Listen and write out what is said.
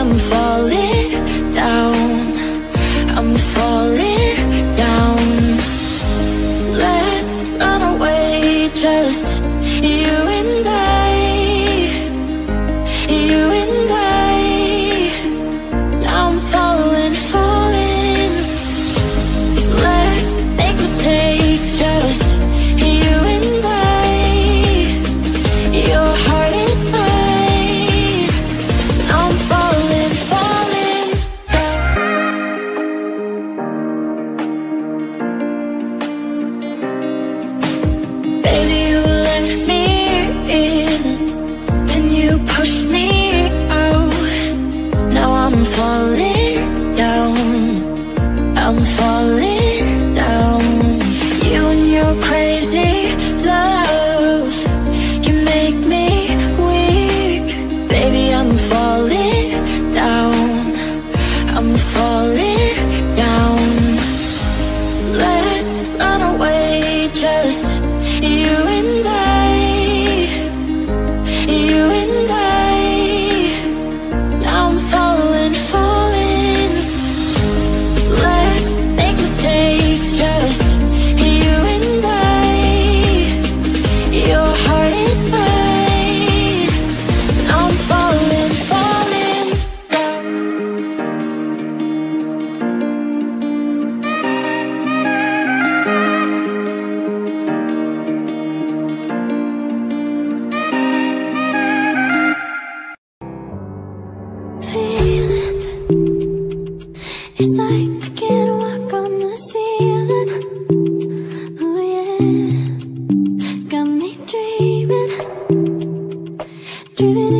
I'm falling. falling down. I'm falling. I can't walk on the ceiling. Oh yeah. Got me dreaming. Dreaming